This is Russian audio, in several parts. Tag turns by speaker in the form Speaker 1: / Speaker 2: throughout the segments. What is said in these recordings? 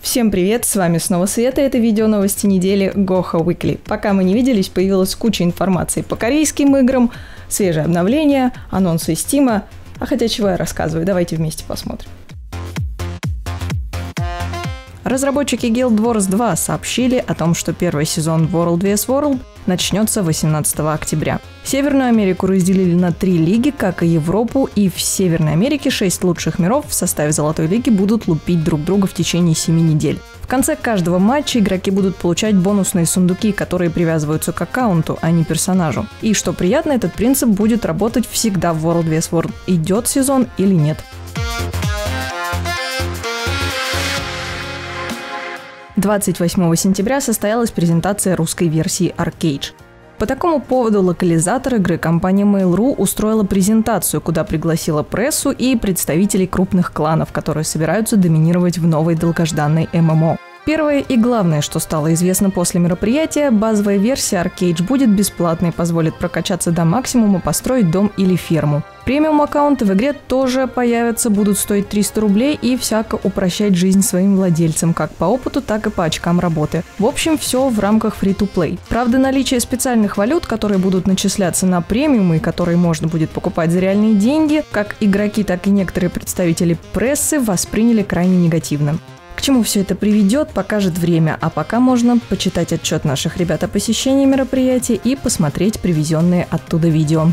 Speaker 1: Всем привет, с вами снова Света, это видео новости недели Гоха Weekly. Пока мы не виделись, появилась куча информации по корейским играм, свежие обновления, анонсы Стима. А хотя чего я рассказываю, давайте вместе посмотрим. Разработчики Guild Wars 2 сообщили о том, что первый сезон World vs World начнется 18 октября. Северную Америку разделили на три лиги, как и Европу, и в Северной Америке шесть лучших миров в составе Золотой лиги будут лупить друг друга в течение семи недель. В конце каждого матча игроки будут получать бонусные сундуки, которые привязываются к аккаунту, а не персонажу. И что приятно, этот принцип будет работать всегда в World vs World, идет сезон или нет. 28 сентября состоялась презентация русской версии Arcade. По такому поводу локализатор игры компания Mail.ru устроила презентацию, куда пригласила прессу и представителей крупных кланов, которые собираются доминировать в новой долгожданной ММО. Первое и главное, что стало известно после мероприятия, базовая версия Arcade будет бесплатной позволит прокачаться до максимума, построить дом или ферму. Премиум аккаунты в игре тоже появятся, будут стоить 300 рублей и всяко упрощать жизнь своим владельцам, как по опыту, так и по очкам работы. В общем, все в рамках free-to-play. Правда, наличие специальных валют, которые будут начисляться на премиум и которые можно будет покупать за реальные деньги, как игроки, так и некоторые представители прессы восприняли крайне негативно. К чему все это приведет, покажет время, а пока можно почитать отчет наших ребят о посещении мероприятия и посмотреть привезенные оттуда видео.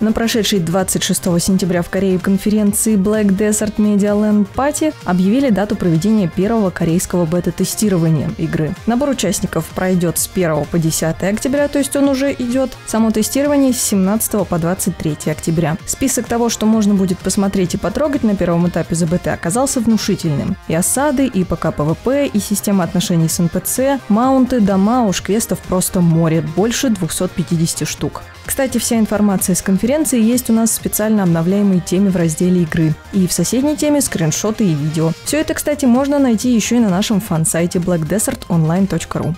Speaker 1: На прошедшей 26 сентября в Корее конференции Black Desert Media Land Party объявили дату проведения первого корейского бета-тестирования игры. Набор участников пройдет с 1 по 10 октября, то есть он уже идет. Само тестирование с 17 по 23 октября. Список того, что можно будет посмотреть и потрогать на первом этапе ЗБТ оказался внушительным. И осады, и ПК ПВП, и система отношений с НПЦ, маунты, дома, уж квестов просто море, больше 250 штук. Кстати, вся информация с конференции есть у нас в специально обновляемой теме в разделе игры. И в соседней теме скриншоты и видео. Все это, кстати, можно найти еще и на нашем фан-сайте blackdesertonline.ru.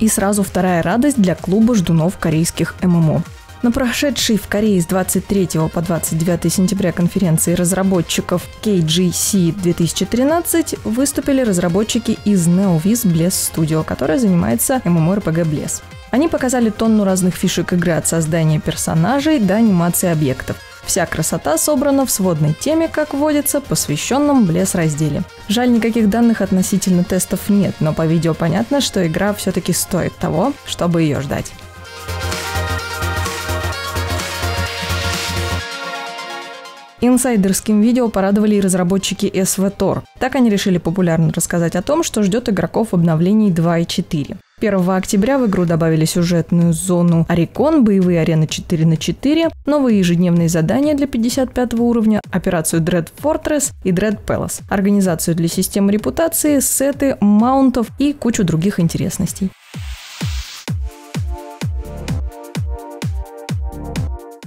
Speaker 1: И сразу вторая радость для клуба ждунов корейских ММО. На прошедшей в Корее с 23 по 29 сентября конференции разработчиков KGC 2013 выступили разработчики из NeoVis Bless Studio, которая занимается MMORPG Bless. Они показали тонну разных фишек игры от создания персонажей до анимации объектов. Вся красота собрана в сводной теме, как водится, посвященном Блес разделе. Жаль, никаких данных относительно тестов нет, но по видео понятно, что игра все-таки стоит того, чтобы ее ждать. Инсайдерским видео порадовали и разработчики SVTOR. Так они решили популярно рассказать о том, что ждет игроков в обновлении 2.4. 1 октября в игру добавили сюжетную зону Орикон, боевые арены 4 на 4, новые ежедневные задания для 55 уровня, операцию Dread Fortress и Dread Palace, организацию для системы репутации, сеты, маунтов и кучу других интересностей.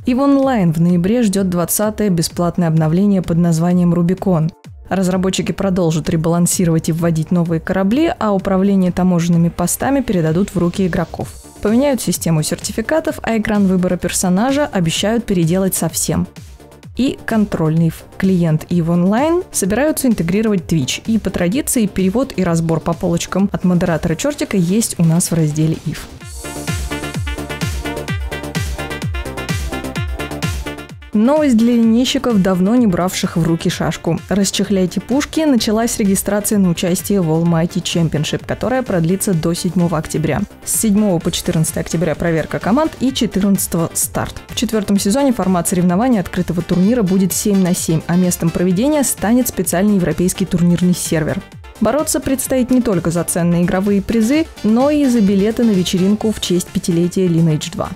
Speaker 1: И в онлайн в ноябре ждет 20-е бесплатное обновление под названием «Рубикон». Разработчики продолжат ребалансировать и вводить новые корабли, а управление таможенными постами передадут в руки игроков. Поменяют систему сертификатов, а экран выбора персонажа обещают переделать совсем. И контрольный клиент EVE Online собираются интегрировать Twitch. И по традиции перевод и разбор по полочкам от модератора чертика есть у нас в разделе EVE. Новость для линейщиков, давно не бравших в руки шашку. Расчехляйте пушки, началась регистрация на участие в Almighty Championship, которая продлится до 7 октября. С 7 по 14 октября проверка команд и 14 старт. В четвертом сезоне формат соревнований открытого турнира будет 7 на 7, а местом проведения станет специальный европейский турнирный сервер. Бороться предстоит не только за ценные игровые призы, но и за билеты на вечеринку в честь пятилетия Lineage 2.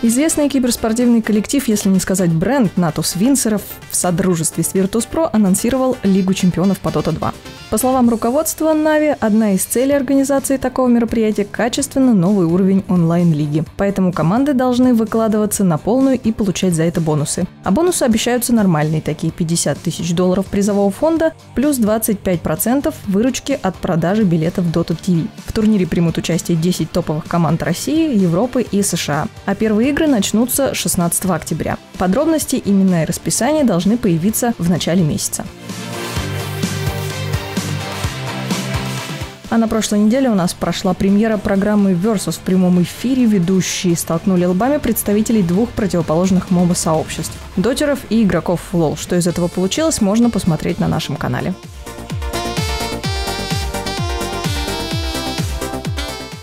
Speaker 1: Известный киберспортивный коллектив, если не сказать бренд, Натус Винсеров, содружестве с Virtus.pro анонсировал Лигу чемпионов по Dota 2. По словам руководства Нави, одна из целей организации такого мероприятия – качественно новый уровень онлайн-лиги. Поэтому команды должны выкладываться на полную и получать за это бонусы. А бонусы обещаются нормальные, такие 50 тысяч долларов призового фонда плюс 25% выручки от продажи билетов Dota TV. В турнире примут участие 10 топовых команд России, Европы и США. А первые игры начнутся 16 октября. Подробности, именно и расписание должны появиться в начале месяца. А на прошлой неделе у нас прошла премьера программы Versus в прямом эфире. Ведущие столкнули лбами представителей двух противоположных моба-сообществ – дотеров и игроков лол. Что из этого получилось, можно посмотреть на нашем канале.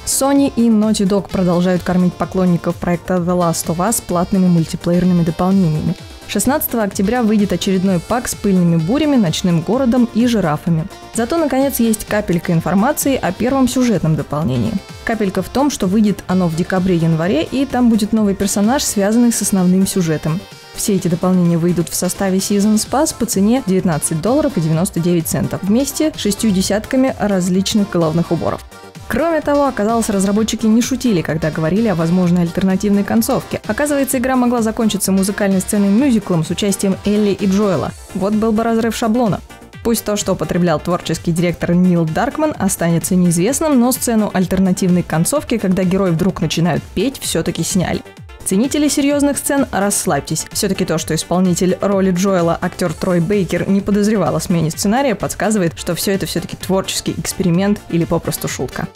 Speaker 1: Sony и Naughty Dog продолжают кормить поклонников проекта The Last of Us платными мультиплеерными дополнениями. 16 октября выйдет очередной пак с пыльными бурями, ночным городом и жирафами. Зато, наконец, есть капелька информации о первом сюжетном дополнении. Капелька в том, что выйдет оно в декабре-январе, и там будет новый персонаж, связанный с основным сюжетом. Все эти дополнения выйдут в составе Seasons Pass по цене 19 долларов и 99 центов, вместе с шестью десятками различных головных уборов. Кроме того, оказалось, разработчики не шутили, когда говорили о возможной альтернативной концовке. Оказывается, игра могла закончиться музыкальной сценой мюзиклом с участием Элли и Джоэла. Вот был бы разрыв шаблона. Пусть то, что употреблял творческий директор Нил Даркман, останется неизвестным, но сцену альтернативной концовки, когда герои вдруг начинают петь, все-таки сняли. Ценители серьезных сцен, расслабьтесь. Все-таки то, что исполнитель роли Джоэла, актер Трой Бейкер, не подозревал о смене сценария, подсказывает, что все это все-таки творческий эксперимент или попросту шутка.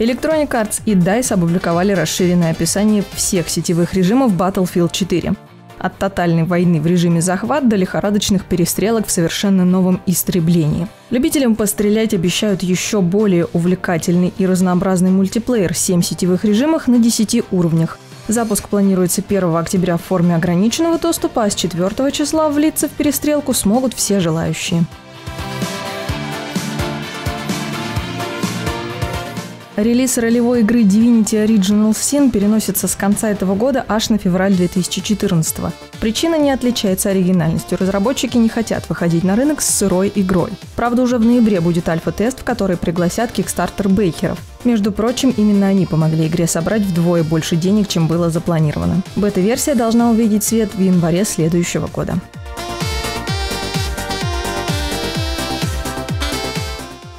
Speaker 1: Electronic Arts и DICE опубликовали расширенное описание всех сетевых режимов Battlefield 4. От тотальной войны в режиме захват до лихорадочных перестрелок в совершенно новом истреблении. Любителям пострелять обещают еще более увлекательный и разнообразный мультиплеер в 7 сетевых режимах на 10 уровнях. Запуск планируется 1 октября в форме ограниченного доступа, а с 4 числа влиться в перестрелку смогут все желающие. Релиз ролевой игры Divinity Original Sin переносится с конца этого года аж на февраль 2014 Причина не отличается оригинальностью. Разработчики не хотят выходить на рынок с сырой игрой. Правда, уже в ноябре будет альфа-тест, в который пригласят кикстартер бейкеров. Между прочим, именно они помогли игре собрать вдвое больше денег, чем было запланировано. Бета-версия должна увидеть свет в январе следующего года.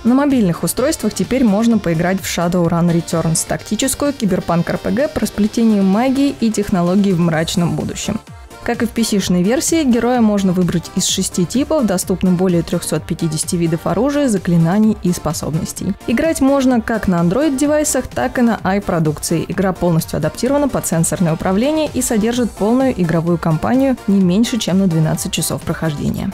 Speaker 1: На мобильных устройствах теперь можно поиграть в Shadowrun Returns, тактическую киберпанк RPG про сплетение магии и технологий в мрачном будущем. Как и в PC-шной версии, героя можно выбрать из шести типов, доступным более 350 видов оружия, заклинаний и способностей. Играть можно как на Android-девайсах, так и на i-продукции. Игра полностью адаптирована под сенсорное управление и содержит полную игровую кампанию не меньше, чем на 12 часов прохождения.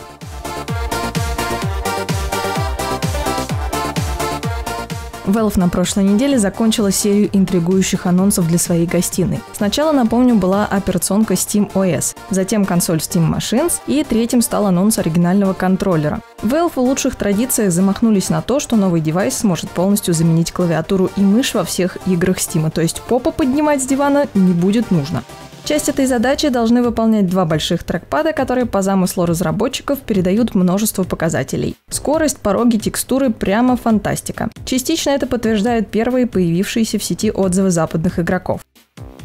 Speaker 1: Valve на прошлой неделе закончила серию интригующих анонсов для своей гостиной. Сначала, напомню, была операционка Steam OS, затем консоль Steam Machines и третьим стал анонс оригинального контроллера. Valve в лучших традициях замахнулись на то, что новый девайс сможет полностью заменить клавиатуру и мышь во всех играх Steam, то есть попа поднимать с дивана не будет нужно. Часть этой задачи должны выполнять два больших трекпада, которые по замыслу разработчиков передают множество показателей. Скорость, пороги, текстуры – прямо фантастика. Частично это подтверждают первые появившиеся в сети отзывы западных игроков.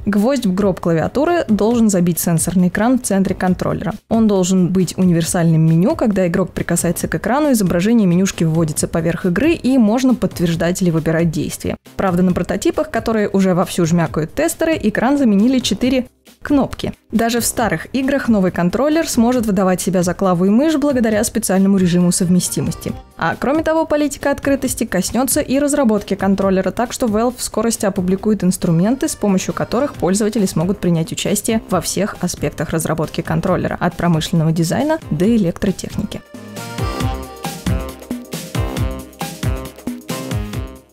Speaker 1: Гвоздь в гроб клавиатуры должен забить сенсорный экран в центре контроллера. Он должен быть универсальным меню, когда игрок прикасается к экрану, изображение менюшки вводится поверх игры и можно подтверждать или выбирать действия. Правда, на прототипах, которые уже вовсю жмякают тестеры, экран заменили 4 Кнопки. Даже в старых играх новый контроллер сможет выдавать себя за клаву и мышь благодаря специальному режиму совместимости. А кроме того, политика открытости коснется и разработки контроллера, так что Valve в скорости опубликует инструменты, с помощью которых пользователи смогут принять участие во всех аспектах разработки контроллера, от промышленного дизайна до электротехники.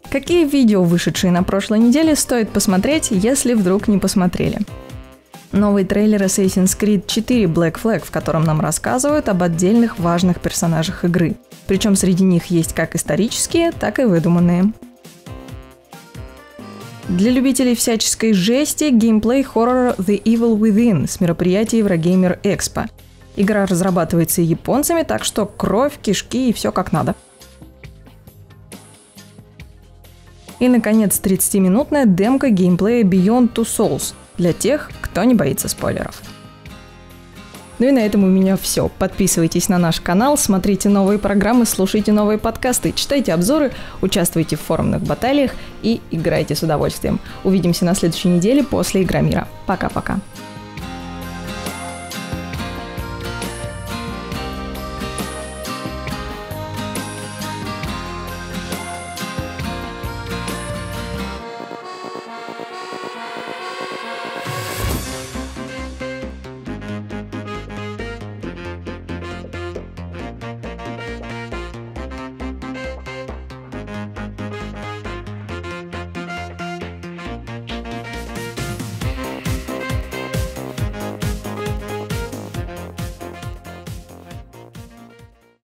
Speaker 1: Какие видео, вышедшие на прошлой неделе, стоит посмотреть, если вдруг не посмотрели? Новый трейлер Assassin's Creed 4 Black Flag, в котором нам рассказывают об отдельных важных персонажах игры. Причем среди них есть как исторические, так и выдуманные. Для любителей всяческой жести геймплей хоррора The Evil Within с мероприятия Eurogamer Expo. Игра разрабатывается японцами, так что кровь, кишки и все как надо. И, наконец, 30-минутная демка геймплея Beyond Two Souls для тех, кто не боится спойлеров. Ну и на этом у меня все. Подписывайтесь на наш канал, смотрите новые программы, слушайте новые подкасты, читайте обзоры, участвуйте в форумных баталиях и играйте с удовольствием. Увидимся на следующей неделе после Игромира. Пока-пока.